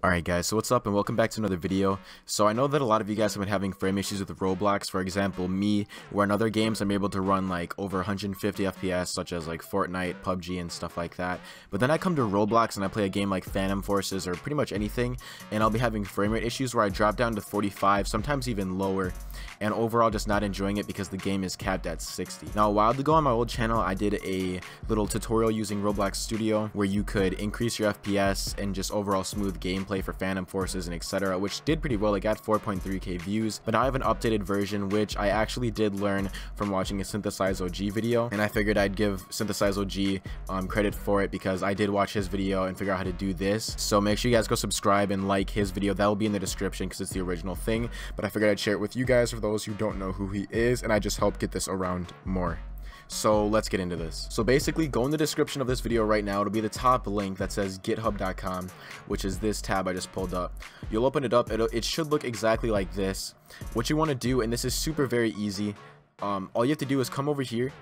Alright guys, so what's up and welcome back to another video. So I know that a lot of you guys have been having frame issues with Roblox, for example me, where in other games I'm able to run like over 150 FPS such as like Fortnite, PUBG and stuff like that. But then I come to Roblox and I play a game like Phantom Forces or pretty much anything and I'll be having frame rate issues where I drop down to 45, sometimes even lower, and overall just not enjoying it because the game is capped at 60. Now a while ago on my old channel I did a little tutorial using Roblox Studio where you could increase your FPS and just overall smooth gameplay gameplay for Phantom Forces and etc, which did pretty well. It got 4.3k views, but now I have an updated version, which I actually did learn from watching a SynthesizeOG video, and I figured I'd give SynthesizeOG um, credit for it because I did watch his video and figure out how to do this. So make sure you guys go subscribe and like his video. That will be in the description because it's the original thing, but I figured I'd share it with you guys for those who don't know who he is, and I just helped get this around more. So let's get into this. So basically go in the description of this video right now. It'll be the top link that says github.com, which is this tab I just pulled up. You'll open it up. It'll, it should look exactly like this. What you want to do, and this is super very easy. Um, all you have to do is come over here,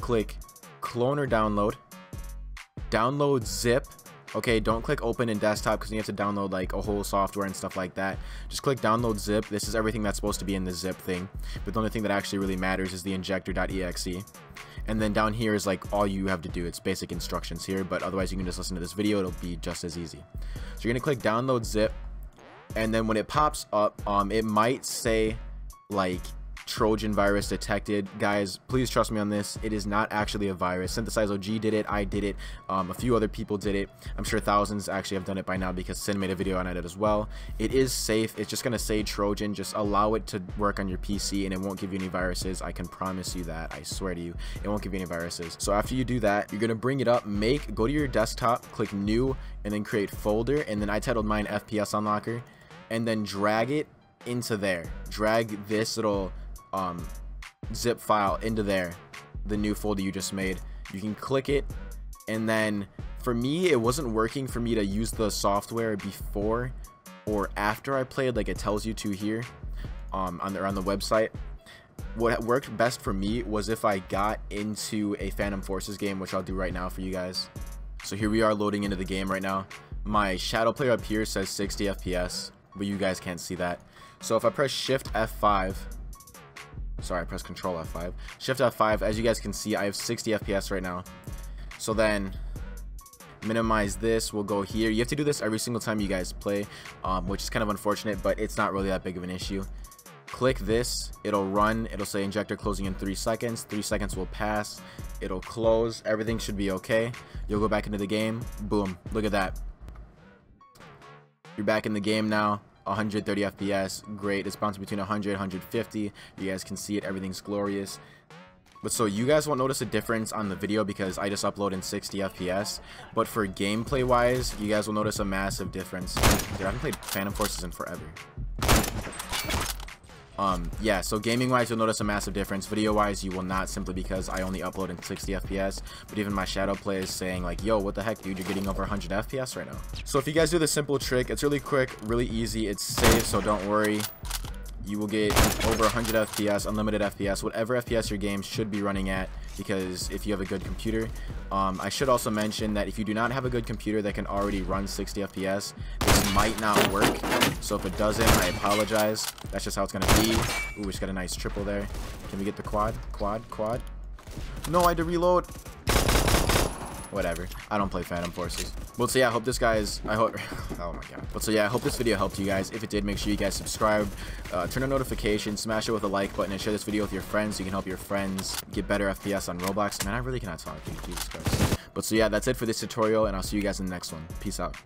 click clone or download, download zip, okay don't click open in desktop because you have to download like a whole software and stuff like that. Just click download zip. This is everything that's supposed to be in the zip thing. But the only thing that actually really matters is the injector.exe and then down here is like all you have to do. It's basic instructions here but otherwise you can just listen to this video. It'll be just as easy. So you're gonna click download zip. And then when it pops up um it might say like Trojan virus detected. Guys, please trust me on this. It is not actually a virus. SynthesizeOG did it. I did it. Um, a few other people did it. I'm sure thousands actually have done it by now because Sin made a video on it as well. It is safe. It's just going to say Trojan. Just allow it to work on your PC and it won't give you any viruses. I can promise you that. I swear to you. It won't give you any viruses. So after you do that, you're going to bring it up, make, go to your desktop, click new, and then create folder. And then I titled mine FPS Unlocker. And then drag it into there. Drag this little um, zip file into there, the new folder you just made. You can click it, and then for me, it wasn't working for me to use the software before or after I played, like it tells you to here um, on, the, on the website. What worked best for me was if I got into a Phantom Forces game, which I'll do right now for you guys. So here we are loading into the game right now. My shadow player up here says 60 FPS, but you guys can't see that. So if I press Shift F5, Sorry, I press Control F5. Shift F5. As you guys can see, I have 60 FPS right now. So then minimize this we'll go here you have to do this every single time you guys play um, which is kind of unfortunate but it's not really that big of an issue click this it'll run it'll say injector closing in three seconds three seconds will pass it'll close everything should be okay you'll go back into the game boom look at that you're back in the game now 130 FPS, great. It's bouncing between 100 150. You guys can see it, everything's glorious. But so you guys won't notice a difference on the video because I just upload in 60 FPS. But for gameplay wise, you guys will notice a massive difference. Dude, I haven't played Phantom Forces in forever. Um, yeah, so gaming wise, you'll notice a massive difference. Video wise, you will not simply because I only upload in 60 FPS. But even my ShadowPlay is saying like, yo, what the heck, dude, you're getting over 100 FPS right now. So if you guys do the simple trick, it's really quick, really easy, it's safe, so don't worry you will get over 100 FPS, unlimited FPS, whatever FPS your game should be running at because if you have a good computer. Um, I should also mention that if you do not have a good computer that can already run 60 FPS, this might not work. So if it doesn't, I apologize. That's just how it's going to be. Ooh, we just got a nice triple there. Can we get the quad? Quad? Quad? No, I had to reload whatever. I don't play Phantom Forces. Well, so yeah, I hope this guys, I hope, oh my god. But so yeah, I hope this video helped you guys. If it did, make sure you guys subscribe, uh, turn on notifications, smash it with a like button, and share this video with your friends so you can help your friends get better FPS on Roblox. Man, I really cannot talk to you, Jesus Christ. But so yeah, that's it for this tutorial, and I'll see you guys in the next one. Peace out.